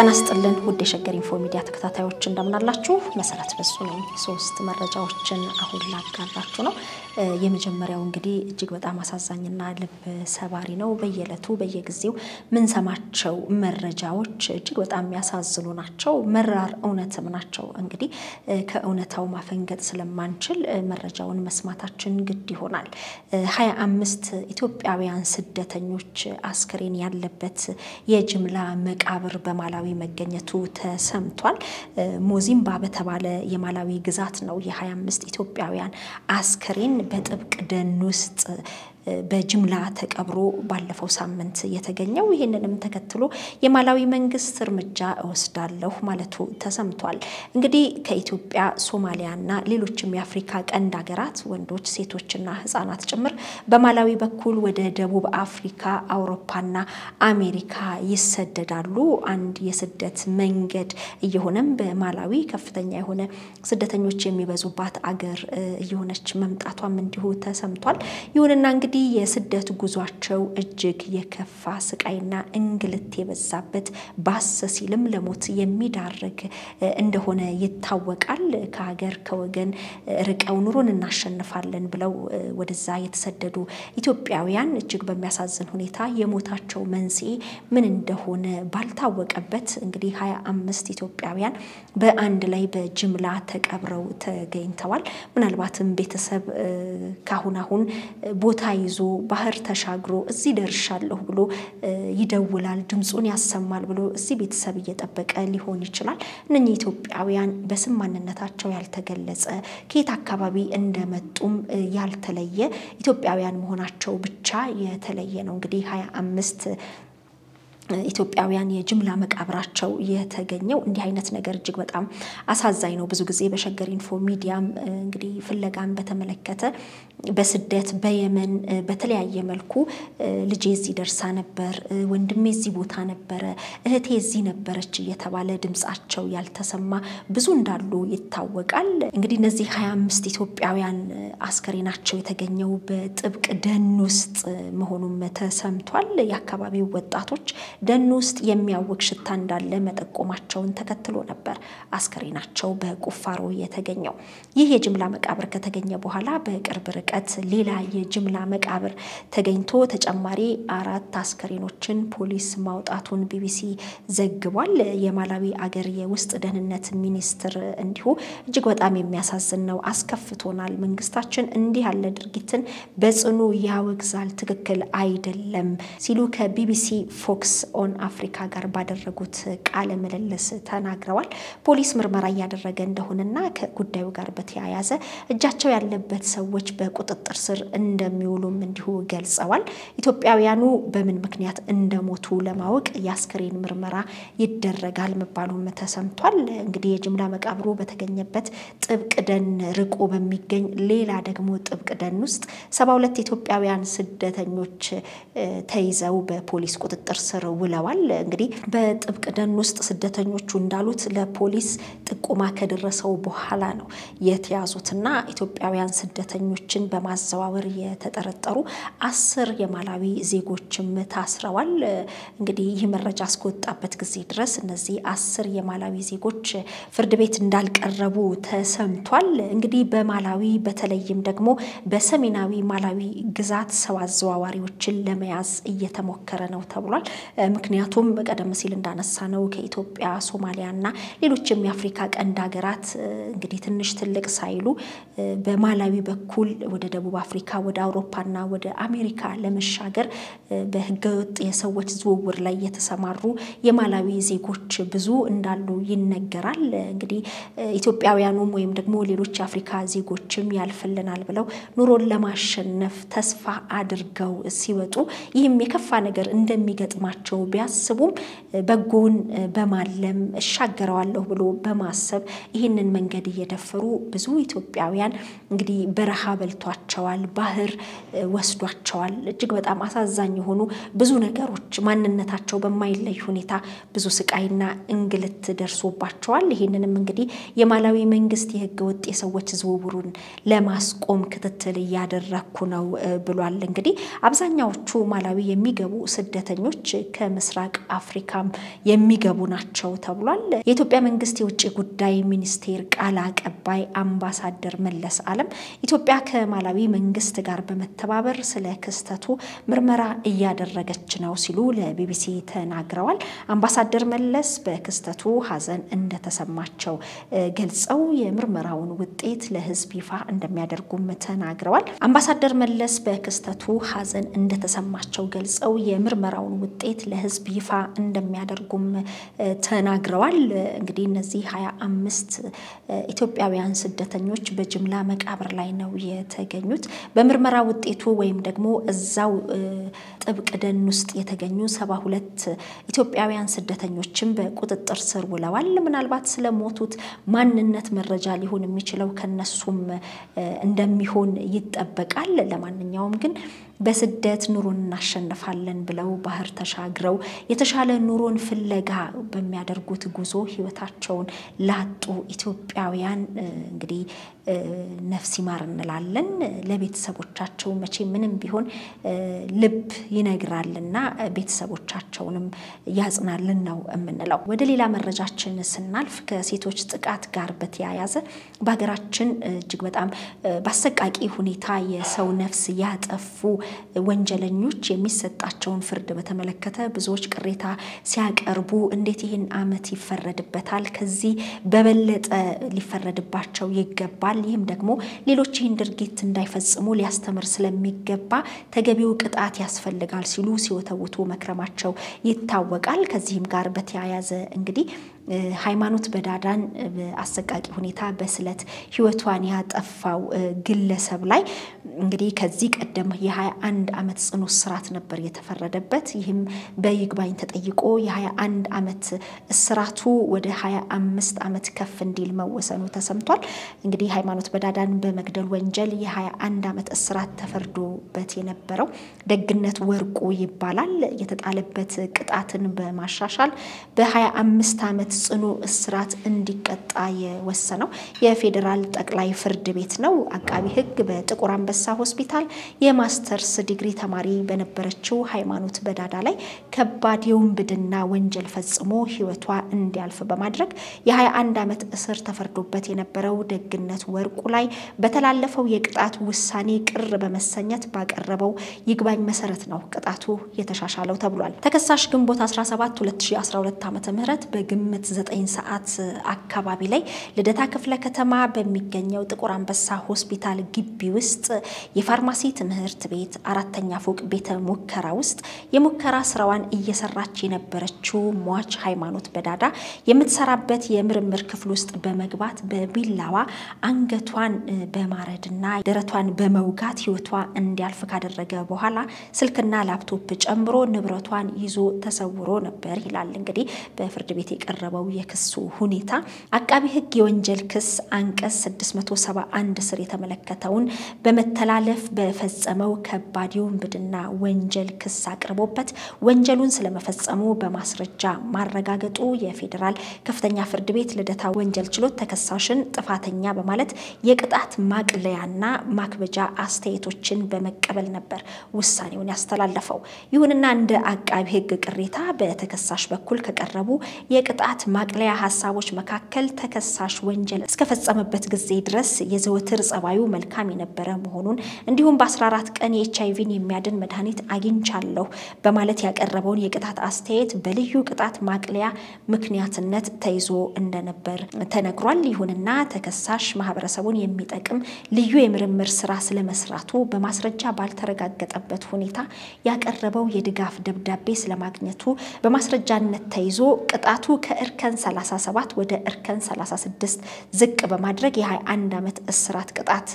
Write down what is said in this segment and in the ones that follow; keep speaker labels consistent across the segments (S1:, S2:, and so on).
S1: ጤና ይስጥልን ውድ የሸገር ኢንፎ ሚዲያ ተከታታዮች እንደምናላችሁ። መሰረት በሱ ነኝ። ሶስት መረጃዎችን አሁን ላጋራችሁ ነው። የመጀመሪያው እንግዲህ እጅግ በጣም አሳዛኝና ልብ ሰባሪ ነው። በየዕለቱ በየጊዜው ምንሰማቸው መረጃዎች እጅግ በጣም የሚያሳዝኑ ናቸው። መራር እውነትም ናቸው። እንግዲህ ከእውነታው ማፈንገጥ ስለማንችል መረጃውን መስማታችን ግድ ይሆናል። ሀያ አምስት ኢትዮጵያውያን ስደተኞች አስክሬን ያለበት የጅምላ መቃብር በማላዊ መገኘቱ ተሰምቷል። ሞዚምባ በተባለ የማላዊ ግዛት ነው የ25 ኢትዮጵያውያን አስክሬን በጥብቅ ደን ውስጥ በጅምላ ተቀብሮ ባለፈው ሳምንት የተገኘው። ይህንንም ተከትሎ የማላዊ መንግስት እርምጃ እወስዳለሁ ማለቱ ተሰምቷል። እንግዲህ ከኢትዮጵያ ሶማሊያና ሌሎችም የአፍሪካ ቀንድ ሀገራት ወንዶች፣ ሴቶችና ህጻናት ጭምር በማላዊ በኩል ወደ ደቡብ አፍሪካ፣ አውሮፓና አሜሪካ ይሰደዳሉ። አንድ የስደት መንገድ እየሆነም በማላዊ ከፍተኛ የሆነ ስደተኞች የሚበዙባት አገር እየሆነች መምጣቷም እንዲሁ ተሰምቷል። ይሁንና እንግዲህ የስደት ጉዟቸው እጅግ የከፋ ስቃይና እንግልት የበዛበት ባስ ሲልም ለሞት የሚዳርግ እንደሆነ ይታወቃል። ከሀገር ከወገን ርቀው ኑሮን እናሸንፋለን ብለው ወደዛ የተሰደዱ ኢትዮጵያውያን እጅግ በሚያሳዝን ሁኔታ የሞታቸው መንስኤ ምን እንደሆነ ባልታወቀበት እንግዲህ ሀያ አምስት ኢትዮጵያውያን በአንድ ላይ በጅምላ ተቀብረው ተገኝተዋል። ምናልባትም ቤተሰብ ካሁን አሁን ቦታ ይዞ ባህር ተሻግሮ እዚህ ደርሻለሁ ብሎ ይደውላል፣ ድምፁን ያሰማል ብሎ እዚህ ቤተሰብ እየጠበቀ ሊሆን ይችላል። እነኚህ ኢትዮጵያውያን በስም ማንነታቸው ያልተገለጸ ከየት አካባቢ እንደመጡም ያልተለየ ኢትዮጵያውያን መሆናቸው ብቻ የተለየ ነው። እንግዲህ ሀያ አምስት ኢትዮጵያውያን የጅምላ መቃብራቸው የተገኘው እንዲህ አይነት ነገር እጅግ በጣም አሳዛኝ ነው። ብዙ ጊዜ በሸገር ኢንፎ ሚዲያም እንግዲህ ፍለጋን በተመለከተ በስደት በየመን በተለያየ መልኩ ልጄ እዚህ ደርሳ ነበር፣ ወንድሜ እዚህ ቦታ ነበረ፣ እህቴ እዚህ ነበረች እየተባለ ድምፃቸው ያልተሰማ ብዙ እንዳሉ ይታወቃል። እንግዲህ እነዚህ ሀያ አምስት ኢትዮጵያውያን አስከሬናቸው የተገኘው በጥብቅ ደን ውስጥ መሆኑም ተሰምቷል። የአካባቢው ወጣቶች ደን ውስጥ የሚያውቅ ሽታ እንዳለ መጠቆማቸውን ተከትሎ ነበር አስከሬናቸው በቁፋሮ የተገኘው። ይህ የጅምላ መቃብር ከተገኘ በኋላ በቅርብ ርቀት ሌላ የጅምላ መቃብር ተገኝቶ ተጨማሪ አራት አስከሬኖችን ፖሊስ ማውጣቱን ቢቢሲ ዘግቧል። የማላዊ አገር የውስጥ ደህንነት ሚኒስትር እንዲሁ እጅግ በጣም የሚያሳዝን ነው፣ አስከፍቶናል። መንግስታችን እንዲህ ያለ ድርጊትን በጽኑ ያወግዛል፣ ትክክል አይደለም ሲሉ ከቢቢሲ Focus on Africa ጋር ባደረጉት ቃለ ምልልስ ተናግረዋል። ፖሊስ ምርመራ እያደረገ እንደሆነና ከጉዳዩ ጋር በተያያዘ እጃቸው ያለበት ሰዎች በቁጥጥር ስር እንደሚውሉም እንዲሁ ገልጸዋል። ኢትዮጵያውያኑ በምን ምክንያት እንደሞቱ ለማወቅ የአስክሬን ምርመራ ይደረጋል መባሉም ተሰምቷል። እንግዲህ የጅምላ መቃብሩ በተገኘበት ጥብቅ ደን ርቆ በሚገኝ ሌላ ደግሞ ጥብቅ ደን ውስጥ ሰባ ሁለት ኢትዮጵያውያን ስደተኞች ተይዘው በፖሊስ ቁጥጥር ስር ውለዋል። እንግዲህ በጥብቅ ደን ውስጥ ስደተኞቹ እንዳሉት ለፖሊስ ጥቆማ ከደረሰው በኋላ ነው የተያዙትና ኢትዮጵያውያን ስደተኞችን በማዘዋወር የተጠረጠሩ አስር የማላዊ ዜጎችም ታስረዋል። እንግዲህ ይህ መረጃ እስከወጣበት ጊዜ ድረስ እነዚህ አስር የማላዊ ዜጎች ፍርድ ቤት እንዳልቀረቡ ተሰምቷል። እንግዲህ በማላዊ በተለይም ደግሞ በሰሜናዊ ማላዊ ግዛት ሰው አዘዋዋሪዎችን ለመያዝ እየተሞከረ ነው ተብሏል። ምክንያቱም ቀደም ሲል እንዳነሳ ነው ከኢትዮጵያ ሶማሊያና ሌሎችም የአፍሪካ ቀንድ ሀገራት እንግዲህ ትንሽ ትልቅ ሳይሉ በማላዊ በኩል ወደ ደቡብ አፍሪካ ወደ አውሮፓና ወደ አሜሪካ ለመሻገር በህገወጥ የሰዎች ዝውውር ላይ የተሰማሩ የማላዊ ዜጎች ብዙ እንዳሉ ይነገራል። እንግዲህ ኢትዮጵያውያኑም ወይም ደግሞ ሌሎች የአፍሪካ ዜጎችም ያልፍልናል ብለው ኑሮን ለማሸነፍ ተስፋ አድርገው ሲወጡ ይህም የከፋ ነገር እንደሚገጥማቸው ቢያስቡም በጎውን በማለም እሻገረዋለሁ ብሎ በማሰብ ይህንን መንገድ እየደፈሩ ብዙ ኢትዮጵያውያን እንግዲህ በረሃ በልቷቸዋል፣ ባህር ወስዷቸዋል። እጅግ በጣም አሳዛኝ የሆኑ ብዙ ነገሮች ማንነታቸው በማይለይ ሁኔታ ብዙ ስቃይና እንግልት ደርሶባቸዋል። ይህንንም እንግዲህ የማላዊ መንግስት የህገ ወጥ የሰዎች ዝውውሩን ለማስቆም ክትትል እያደረግኩ ነው ብሏል። እንግዲህ አብዛኛዎቹ ማላዊ የሚገቡ ስደተኞች ከምስራቅ አፍሪካም የሚገቡ ናቸው ተብሏል። የኢትዮጵያ መንግስት የውጭ ጉዳይ ሚኒስቴር ቃል አቀባይ አምባሳደር መለስ አለም ኢትዮጵያ ከማላዊ መንግስት ጋር በመተባበር ስለ ክስተቱ ምርመራ እያደረገች ነው ሲሉ ለቢቢሲ ተናግረዋል። አምባሳደር መለስ በክስተቱ ሐዘን እንደተሰማቸው ገልጸው የምርመራውን ውጤት ለሕዝብ ይፋ እንደሚያደርጉም ተናግረዋል። አምባሳደር መለስ በክስተቱ ሐዘን እንደተሰማቸው ገልጸው የምርመራውን ውጤት ለሕዝብ ይፋ እንደሚያደርጉም ተናግረዋል። እንግዲህ እነዚህ ሀያ አምስት ኢትዮጵያውያን ስደተኞች በጅምላ መቃብር ላይ ነው የተገኙት። በምርመራ ውጤቱ ወይም ደግሞ እዛው ጥብቅ ደን ውስጥ የተገኙ ሰባ ሁለት ኢትዮጵያውያን ስደተኞችም በቁጥጥር ስር ውለዋል። ምናልባት ስለሞቱት ማንነት መረጃ ሊሆን የሚችለው ከነሱም እንደሚሆን ይጠበቃል። ለማንኛውም ግን በስደት ኑሮን እናሸንፋለን ብለው ባህር ተሻግረው የተሻለ ኑሮን ፍለጋ በሚያደርጉት ጉዞ ህይወታቸውን ላጡ ኢትዮጵያውያን እንግዲህ ነፍስ ይማር እንላለን። ለቤተሰቦቻቸው መቼ ምንም ቢሆን ልብ ይነግራልና ቤተሰቦቻቸውንም ያጽናልን ነው የምንለው። ወደ ሌላ መረጃችን ስናልፍ ከሴቶች ጥቃት ጋር በተያያዘ በሀገራችን እጅግ በጣም በአሰቃቂ ሁኔታ የሰው ነፍስ ያጠፉ ወንጀለኞች የሚሰጣቸውን ፍርድ በተመለከተ ብዙዎች ቅሬታ ሲያቀርቡ እንዴት ይህን ዓመት ይፈረድበታል? ከዚህ በበለጠ ሊፈረድባቸው ይገባል። ይህም ደግሞ ሌሎች ይህን ድርጊት እንዳይፈጽሙ ሊያስተምር ስለሚገባ ተገቢው ቅጣት ያስፈልጋል ሲሉ ሲወተውቱ መክረማቸው ይታወቃል። ከዚህም ጋር በተያያዘ እንግዲህ ሃይማኖት በዳዳን በአሰቃቂ ሁኔታ በስለት ህይወቷን ያጠፋው ግለሰብ ላይ እንግዲህ ከዚህ ቀደም የ21 ዓመት ጽኑ እስራት ነበር የተፈረደበት። ይህም በይግባኝ ተጠይቆ የ21 ዓመት እስራቱ ወደ 25 ዓመት ከፍ እንዲል መወሰኑ ተሰምቷል። እንግዲህ ሃይማኖት በዳዳን በመግደል ወንጀል የ21 ዓመት እስራት ተፈርዶበት የነበረው ደግነት ወርቁ ይባላል። የተጣለበት ቅጣትን በማሻሻል በ25 ዓመት ጽኑ እስራት እንዲቀጣ የወሰነው የፌዴራል ጠቅላይ ፍርድ ቤት ነው። አቃቢ ሕግ በጥቁር አንበሳ ሆስፒታል የማስተርስ ዲግሪ ተማሪ በነበረችው ሃይማኖት በዳዳ ላይ ከባድ የውንብድና ወንጀል ፈጽሞ ህይወቷ እንዲያልፍ በማድረግ የ21 ዓመት እስር ተፈርዶበት የነበረው ደግነት ወርቁ ላይ በተላለፈው የቅጣት ውሳኔ ቅር በመሰኘት ባቀረበው ይግባኝ መሰረት ነው ቅጣቱ የተሻሻለው ተብሏል። ተከሳሽ ግንቦት 17 2012 ዓ ም በግምት 9 ሰዓት አካባቢ ላይ ልደታ ክፍለ ከተማ በሚገኘው ጥቁር አንበሳ ሆስፒታል ግቢ ውስጥ የፋርማሲ ትምህርት ቤት አራተኛ ፎቅ ቤተ ሙከራ ውስጥ የሙከራ ስራዋን እየሰራች የነበረችው ሟች ሃይማኖት በዳዳ የምትሰራበት የምርምር ክፍል ውስጥ በመግባት በቢላዋ አንገቷን በማረድና ደረቷን በመውጋት ህይወቷ እንዲያልፍ ካደረገ በኋላ ስልክና ላፕቶፕ ጨምሮ ንብረቷን ይዞ ተሰውሮ ነበር ይላል። እንግዲህ በፍርድ ቤት የቀረበው የክሱ ሁኔታ። አቃቢ ህግ የወንጀል ክስ አንቀጽ 671 ስር የተመለከተውን በመተላለፍ በፈጸመው ከባድ የውንብድና ወንጀል ክስ አቅርቦበት ወንጀሉን ስለመፈጸሙ በማስረጃ ማረጋገጡ የፌዴራል ከፍተኛ ፍርድ ቤት ልደታ ወንጀል ችሎት ተከሳሽን ጥፋተኛ በማለት የቅጣት ማቅለያና ማክበጃ አስተያየቶችን በመቀበል ነበር ውሳኔውን ያስተላለፈው። ይሁንና እንደ አቃቢ ህግ ቅሬታ በተከሳሽ በኩል ከቀረቡ የቅጣት ማቅለያ ሀሳቦች መካከል ተከሳሽ ወንጀል እስከፈጸመበት ጊዜ ድረስ የዘወትር ጸባዩ መልካም የነበረ መሆኑን እንዲሁም በ14 ቀን የኤች አይቪን የሚያድን መድኃኒት አግኝቻለሁ በማለት ያቀረበውን የቅጣት አስተያየት በልዩ ቅጣት ማቅለያ ምክንያትነት ተይዞ እንደነበር ተነግሯል። ይሁንና ተከሳሽ ማህበረሰቡን የሚጠቅም ልዩ የምርምር ስራ ስለመስራቱ በማስረጃ ባልተረጋገጠበት ሁኔታ ያቀረበው የድጋፍ ደብዳቤ ስለማግኘቱ በማስረጃነት ተይዞ ቅጣቱ ከእርከን 37 ወደ እርከን 36 ዝቅ በማድረግ የ21 ዓመት እስራት ቅጣት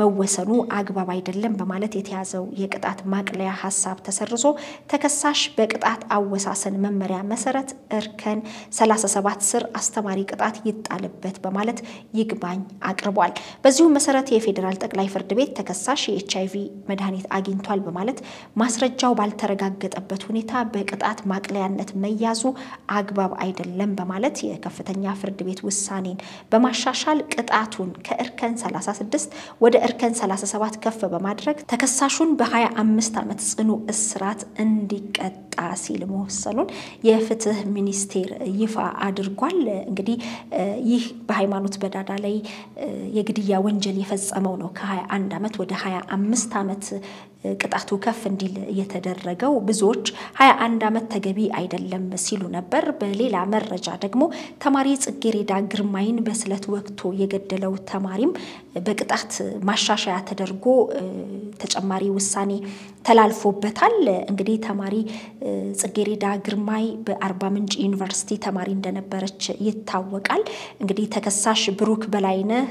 S1: መወሰኑ አግባብ አይደለም በማለት የተያዘው የቅጣት ማቅለያ ሀሳብ ተሰርዞ ተከሳሽ በቅጣት አወሳሰን መመሪያ መሰረት እርከን 37 ስር አስተማሪ ቅጣት ይጣልበት በማለት ይግባኝ አቅርቧል። በዚሁም መሰረት የፌዴራል ጠቅላይ ፍርድ ቤት ተከሳሽ የኤች አይቪ መድኃኒት አግኝቷል በማለት ማስረጃው ባልተረጋገጠበት ሁኔታ በቅጣት ማቅለያነት መያዙ አግባብ አይደለም በማለት የከፍተኛ ፍርድ ቤት ውሳኔን በማሻሻል ቅጣቱን ከእርከን 36 ወደ እርከን 37 ከፍ በማድረግ ተከሳሹን በ25 ዓመት ጽኑ እስራት እንዲቀጣ ሲል መወሰኑን የፍትህ ሚኒስቴር ይፋ አድርጓል። እንግዲህ ይህ በሃይማኖት በዳዳ ላይ የግድያ ወንጀል የፈጸመው ነው ከ21 ዓመት ወደ 25 ዓመት ቅጣቱ ከፍ እንዲል የተደረገው ብዙዎች 21 ዓመት ተገቢ አይደለም ሲሉ ነበር። በሌላ መረጃ ደግሞ ተማሪ ጽጌሬዳ ግርማይን በስለት ወቅቶ የገደለው ተማሪም በቅጣት ማሻሻያ ተደርጎ ተጨማሪ ውሳኔ ተላልፎበታል። እንግዲህ ተማሪ ጽጌሬዳ ግርማይ በአርባ ምንጭ ዩኒቨርሲቲ ተማሪ እንደነበረች ይታወቃል። እንግዲህ ተከሳሽ ብሩክ በላይነህ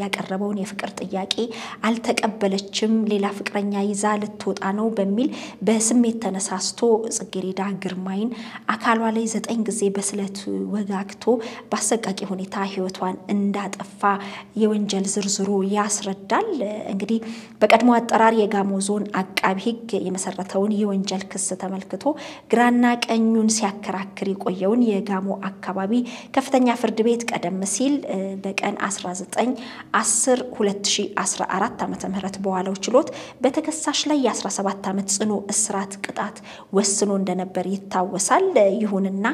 S1: ያቀረበውን የፍቅር ጥያቄ አልተቀበለችም፣ ሌላ ፍቅረኛ ይዛ ልትወጣ ነው በሚል በስሜት ተነሳስቶ ጽጌሬዳ ግርማይን አካሏ ላይ ዘጠኝ ጊዜ በስለት ወጋግቶ በአሰቃቂ ሁኔታ ሕይወቷን እንዳጠፋ የወንጀል ዝርዝሩ ያስረዳል። እንግዲህ በቀድሞ አጠራር የጋሞ ዞን አቃቢ ሕግ የመሰረተውን የወንጀል ክስ ተመልክቶ ግራና ቀኙን ሲያከራክር የቆየውን የጋሞ አካባቢ ከፍተኛ ፍርድ ቤት ቀደም ሲል በቀን 19 10 2014 ዓ ም በዋለው ችሎት በተከሳሽ ላይ የ17 ዓመት ጽኑ እስራት ቅጣት ወስኖ እንደነበር ይታወሳል። ይሁንና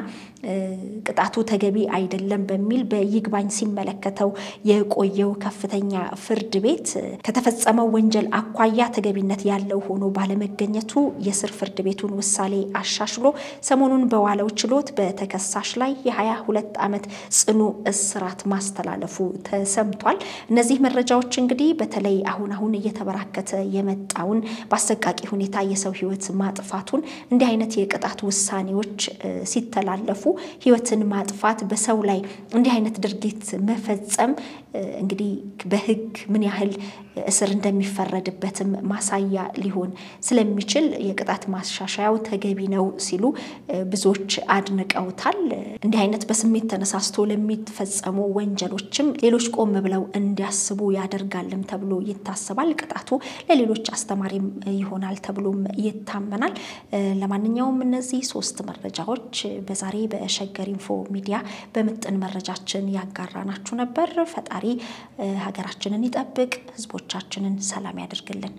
S1: ቅጣቱ ተገቢ አይደለም በሚል በይግባኝ ሲመለከተው የቆየው ከፍተኛ ፍርድ ቤት ከተፈጸመው ወንጀል አኳያ ተገቢነት ያለው ሆኖ ባለመገኘቱ የስር ፍርድ ቤቱን ውሳኔ አሻሽሎ ሰሞኑን በዋለው ችሎት በተከሳሽ ላይ የ22 ዓመት ጽኑ እስራት ማስተላለፉ ተሰምቷል። እነዚህ መረጃዎች እንግዲህ በተለይ አሁን አሁን እየተበራከተ የመጣውን በአሰቃቂ ሁኔታ የሰው ሕይወት ማጥፋቱን እንዲህ አይነት የቅጣት ውሳኔዎች ሲተላለፉ ሕይወትን ማጥፋት በሰው ላይ እንዲህ አይነት ድርጊት መፈጸም እንግዲህ በሕግ ምን ያህል እስር እንደሚፈረድበትም ማሳያ ሊሆን ስለሚችል የቅጣት ማሻሻያው ተገቢ ነው ሲሉ ብዙዎች አድንቀውታል። እንዲህ አይነት በስሜት ተነሳስቶ ለሚፈጸሙ ወንጀሎችም ሌሎች ቆም ብለው እንዲያስቡ ያደርጋልም ተብሎ ይታሰባል። ቅጣቱ ለሌሎች አስተማሪም ይሆናል ተብሎም ይታመናል። ለማንኛውም እነዚህ ሶስት መረጃዎች በዛሬ በሸገር ኢንፎ ሚዲያ በምጥን መረጃችን ያጋራናችሁ ነበር። ፈጣሪ ሀገራችንን ይጠብቅ፣ ህዝቦቻችንን ሰላም ያደርግልን።